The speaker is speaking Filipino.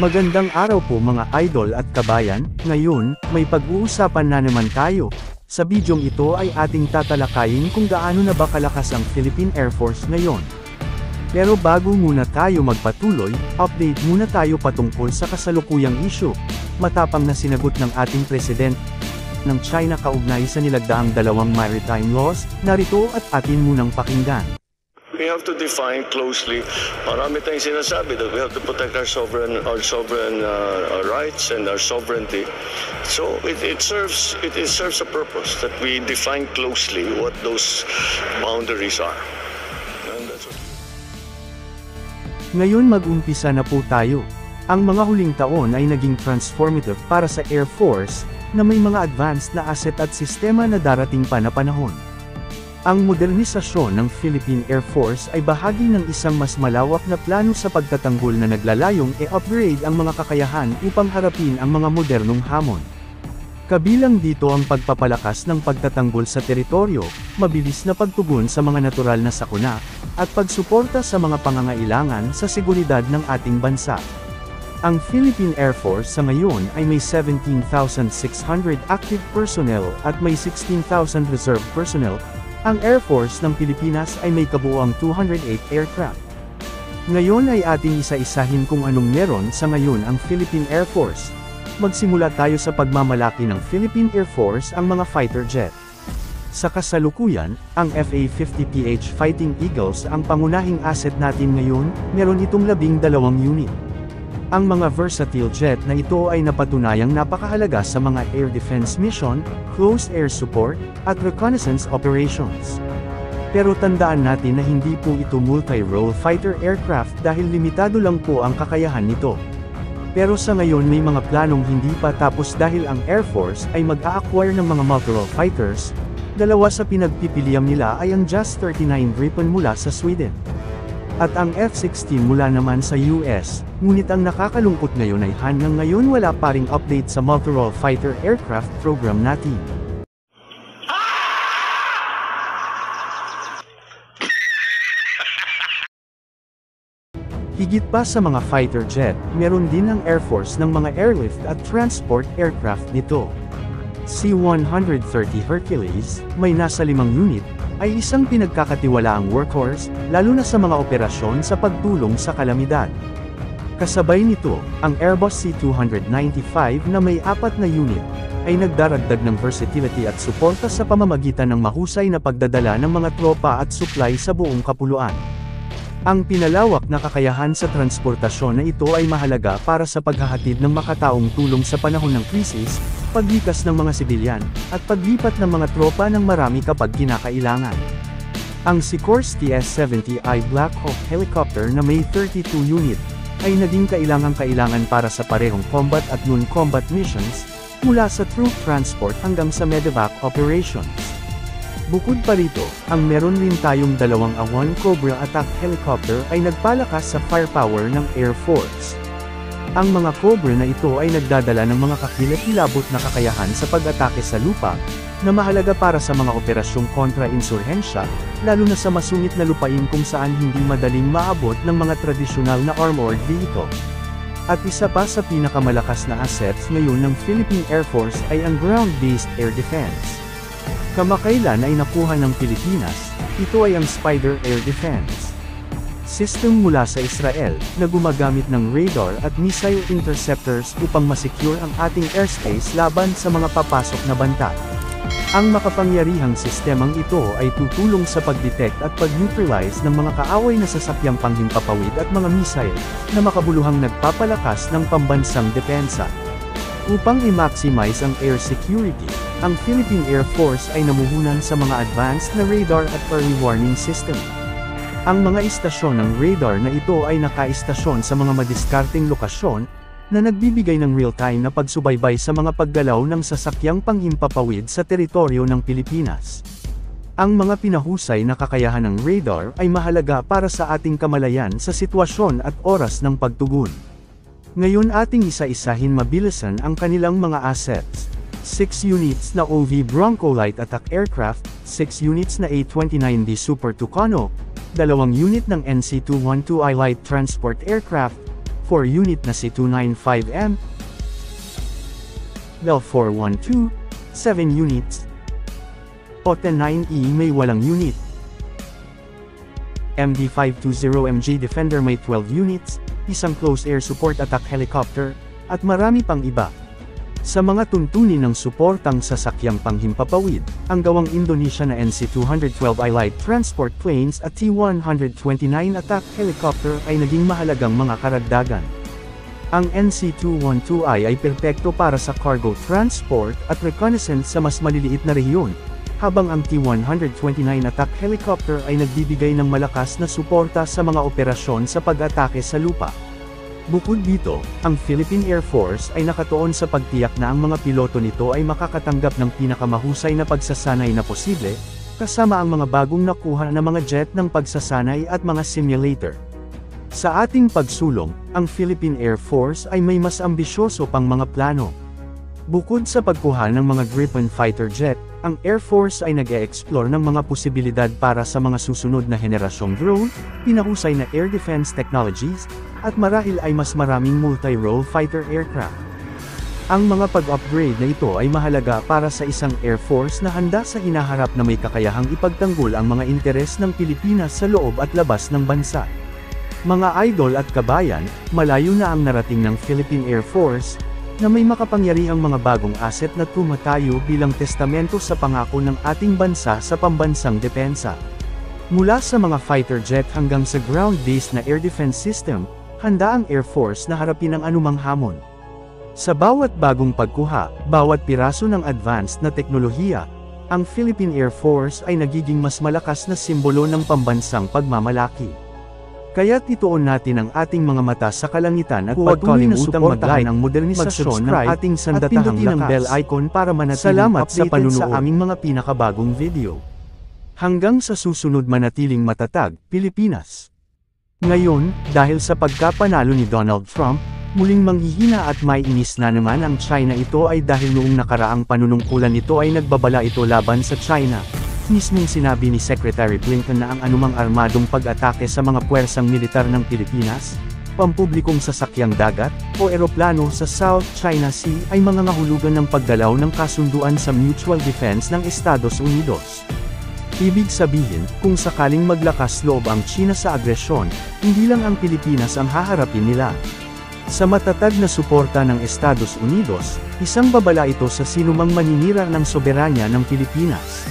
Magandang araw po mga idol at kabayan, ngayon, may pag-uusapan na naman tayo. Sa bidyong ito ay ating tatalakayin kung gaano na ba kalakas ang Philippine Air Force ngayon. Pero bago muna tayo magpatuloy, update muna tayo patungkol sa kasalukuyang issue. Matapang na sinagot ng ating president ng China kaugnay sa nilagdaang dalawang maritime laws, narito at atin munang pakinggan. We have to define closely. Marami tayong sinasabi that we have to protect our sovereign, our sovereign uh, our rights and our sovereignty. So it, it serves it, it serves a purpose that we define closely what those boundaries are. Ngayon mag-umpisa na po tayo. Ang mga huling taon ay naging transformative para sa Air Force, na may mga advanced na asset at sistema na darating pa na panahon. Ang modernisasyon ng Philippine Air Force ay bahagi ng isang mas malawak na plano sa pagtatanggol na naglalayong e-upgrade ang mga kakayahan upang harapin ang mga modernong hamon. Kabilang dito ang pagpapalakas ng pagtatanggol sa teritoryo, mabilis na pagtugon sa mga natural na sakuna, at pagsuporta sa mga pangangailangan sa seguridad ng ating bansa. Ang Philippine Air Force sa ngayon ay may 17,600 active personnel at may 16,000 reserve personnel, ang Air Force ng Pilipinas ay may kabuuang 208 aircraft. Ngayon ay ating isa-isahin kung anong meron sa ngayon ang Philippine Air Force. Magsimula tayo sa pagmamalaki ng Philippine Air Force ang mga fighter jet. Sa kasalukuyan, ang FA-50PH Fighting Eagles ang pangunahing asset natin ngayon, meron itong labing dalawang unit. Ang mga versatile jet na ito ay napatunayang napakahalaga sa mga air defense mission, close air support, at reconnaissance operations. Pero tandaan natin na hindi po ito multi-role fighter aircraft dahil limitado lang po ang kakayahan nito. Pero sa ngayon may mga planong hindi pa tapos dahil ang Air Force ay mag-a-acquire ng mga multi-role fighters, dalawa sa pinagpipiliam nila ay ang JAS 39 Gripen mula sa Sweden at ang F-16 mula naman sa US, ngunit ang nakakalungkot ngayon ay hanggang ngayon wala pa ring update sa multi-role fighter aircraft program natin. Higit pa sa mga fighter jet, meron din ang Air Force ng mga airlift at transport aircraft nito. C-130 Hercules, may nasa limang unit, ay isang pinagkakatiwalaang workhorse, lalo na sa mga operasyon sa pagtulong sa kalamidad. Kasabay nito, ang Airbus C-295 na may apat na unit, ay nagdaragdag ng versatility at suporta sa pamamagitan ng mahusay na pagdadala ng mga tropa at supply sa buong kapuluan. Ang pinalawak na kakayahan sa transportasyon na ito ay mahalaga para sa paghahatid ng makataong tulong sa panahon ng krisis, paglikas ng mga sibilyan, at paglipat ng mga tropa ng marami kapag kinakailangan. Ang Sikorsky TS-70I Black Hawk helicopter na may 32 unit, ay naging kailangang-kailangan para sa parehong combat at non-combat missions, mula sa troop transport hanggang sa medevac operations. Bukod pa rito, ang meron rin tayong dalawang A-1 Cobra attack helicopter ay nagpalakas sa firepower ng Air Force. Ang mga Cobra na ito ay nagdadala ng mga kakilap-kilabot na kakayahan sa pag-atake sa lupa, na mahalaga para sa mga operasyong kontra-insurhensya, lalo na sa masungit na lupain kung saan hindi madaling maabot ng mga tradisyonal na armored vehicle. At isa pa sa pinakamalakas na assets ngayon ng Philippine Air Force ay ang ground-based air defense. Kamakailan ay nakuha ng Pilipinas, ito ay ang Spider Air Defense. System mula sa Israel, na gumagamit ng radar at missile interceptors upang masecure ang ating airspace laban sa mga papasok na banta. Ang makapangyarihang sistemang ito ay tutulong sa pag-detect at pag-neutralize ng mga kaaway na sasakyang panghimpapawid at mga missile, na makabuluhang nagpapalakas ng pambansang depensa. Upang i-maximize ang air security, ang Philippine Air Force ay namuhunan sa mga advanced na radar at early warning system. Ang mga istasyon ng radar na ito ay nakaistasyon sa mga madiskarteng lokasyon, na nagbibigay ng real-time na pagsubaybay sa mga paggalaw ng sasakyang panghimpapawid sa teritoryo ng Pilipinas. Ang mga pinahusay na kakayahan ng radar ay mahalaga para sa ating kamalayan sa sitwasyon at oras ng pagtugon. Ngayon ating isa-isahin mabilisan ang kanilang mga assets. 6 units na OV Bronco Light Attack Aircraft, 6 units na A-29D Super Tucano, 2 unit ng NC-212I Light Transport Aircraft, 4 unit na C295M, Bell 412, 7 units, Ote 9E may walang unit. MD520MG Defender may 12 units, isang close air support attack helicopter, at marami pang iba. Sa mga tuntunin ng suportang sasakyang panghimpapawid, ang gawang Indonesia na NC-212I light transport planes at T-129 attack helicopter ay naging mahalagang mga karagdagan. Ang NC-212I ay perpekto para sa cargo transport at reconnaissance sa mas maliliit na rehiyon, habang ang T-129 attack helicopter ay nagbibigay ng malakas na suporta sa mga operasyon sa pag-atake sa lupa. Bukod dito, ang Philippine Air Force ay nakatuon sa pagtiyak na ang mga piloto nito ay makakatanggap ng pinakamahusay na pagsasanay na posible, kasama ang mga bagong nakuha na mga jet ng pagsasanay at mga simulator. Sa ating pagsulong, ang Philippine Air Force ay may mas ambisyoso pang mga plano. Bukod sa pagkuha ng mga Gripen fighter jet, ang Air Force ay nag-e-explore ng mga posibilidad para sa mga susunod na henerasyong drone, pinahusay na air defense technologies, at marahil ay mas maraming multi-role fighter aircraft. Ang mga pag-upgrade na ito ay mahalaga para sa isang Air Force na handa sa hinaharap na may kakayahang ipagtanggol ang mga interes ng Pilipinas sa loob at labas ng bansa. Mga idol at kabayan, malayo na ang narating ng Philippine Air Force, na may makapangyarihang mga bagong asset na tumatayo bilang testamento sa pangako ng ating bansa sa pambansang depensa. Mula sa mga fighter jet hanggang sa ground-based na air defense system, handa ang Air Force na harapin ang anumang hamon. Sa bawat bagong pagkuha, bawat piraso ng advanced na teknolohiya, ang Philippine Air Force ay nagiging mas malakas na simbolo ng pambansang pagmamalaki. Kaya't ituon natin ang ating mga mata sa kalangitan at Huwag kalimutang mag-like, ang modernisasyon ng ating at sandatahang pindutin ang lakas. bell icon para manatiling Salamat sa panunood sa aming mga pinakabagong video. Hanggang sa susunod manatiling matatag, Pilipinas. Ngayon, dahil sa pagkapanalo ni Donald Trump, muling manghihina at may inis na naman ang China ito ay dahil noong nakaraang panunungkulan nito ay nagbabala ito laban sa China. Mismong sinabi ni Secretary Blinken na ang anumang armadong pag-atake sa mga puwersang militar ng Pilipinas, pampublikong sasakyang dagat, o eroplano sa South China Sea ay mga ngahulugan ng paggalaw ng kasunduan sa mutual defense ng Estados Unidos. Ibig sabihin, kung sakaling maglakas loob ang China sa agresyon, hindi lang ang Pilipinas ang haharapin nila. Sa matatag na suporta ng Estados Unidos, isang babala ito sa sinumang maninira ng soberanya ng Pilipinas.